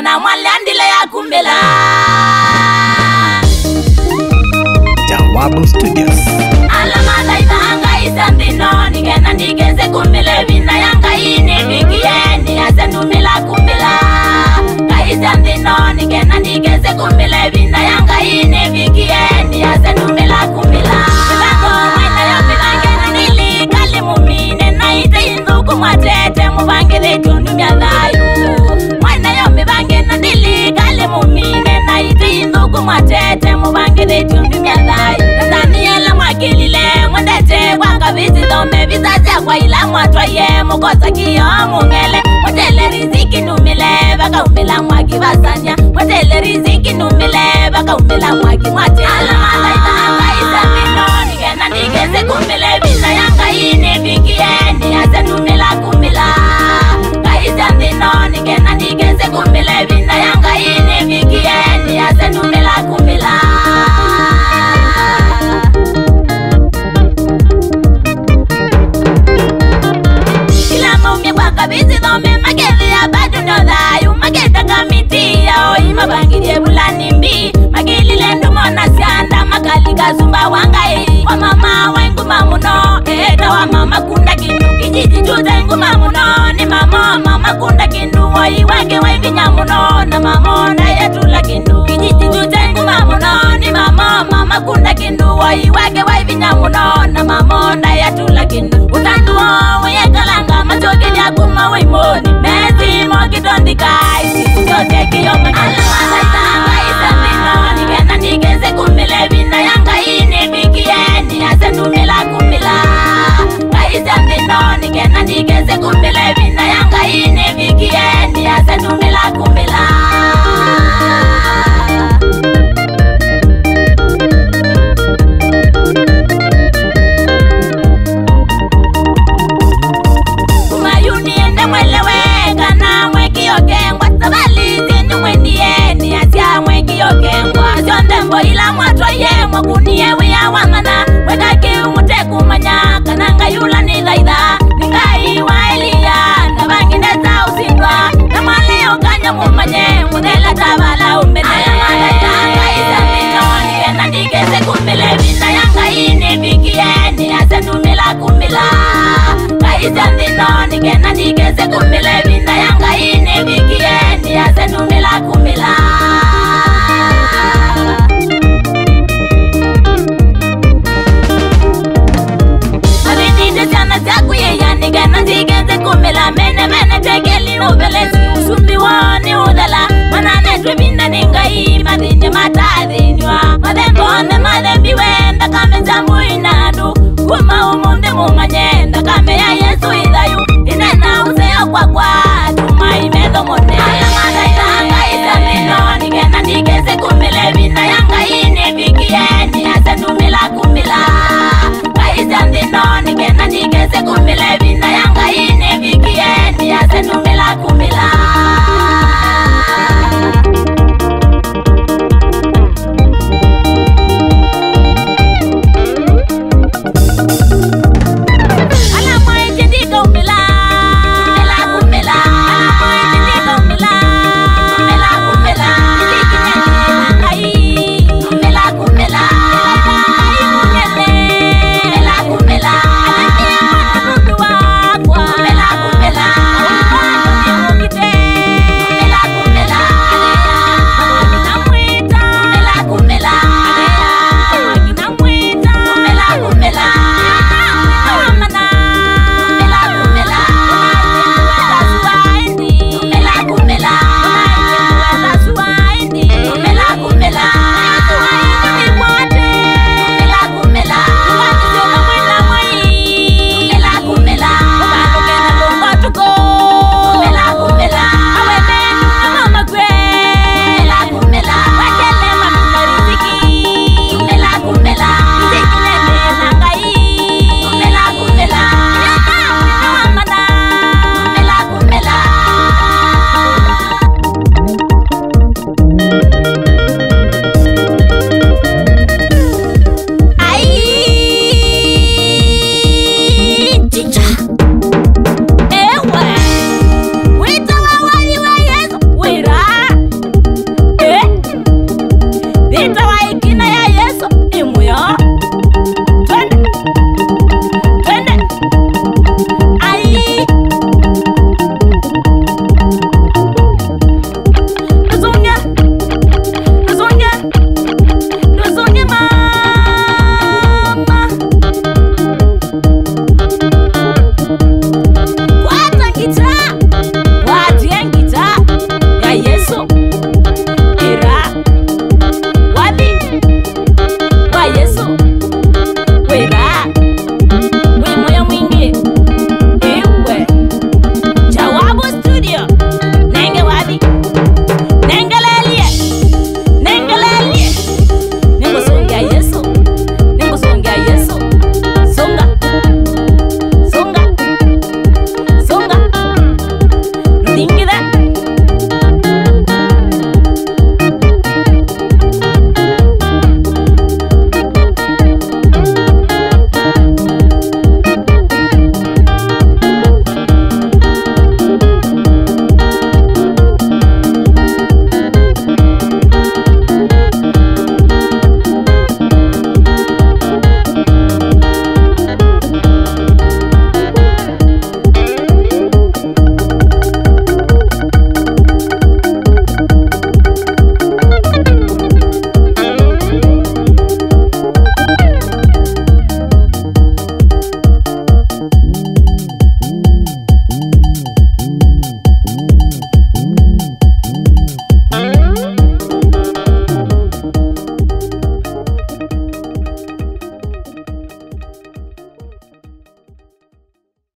kona mali ya ndile ya kumbela jawabu studios alamalaita a nga yisa ndino ni nghena ni geze kumbile vina ya nga yini viki yeni ya se ndumila kumbila nga yisa ndino ni nghena ni geze kumbile vina ya nga yini viki yeni ya se ndumila kumbila mwatete muvangile tundumyalaa vetumbimyavayi tataniyela mwakilile mwendete wakavitilome vizaziakwayila mwatwaye mukozakiyo mungele mwetele riziki numile vakaumbila mwaki vasanya mwetele riziki numile vakaumbila mwaki mwatealamalaia mabangirie bulani mbi magilile ndumo na syanda makaliga wangai kwa mama wenguma muno eta wa mama kunda kindu kijiji chuta nguma muno ni mama mama kunda kindu woi wake wenginya muno na mama na yetula kindu kijiji chuta nguma muno ni mama mama kunda kindu woi wake wenginya muno na mama na yetula kindu utanduo weyekalanga machogelia kuma weimoni mezi mokitondikaisi Sunday kí ọmọ náà. izambi nani ngena nigeze kumile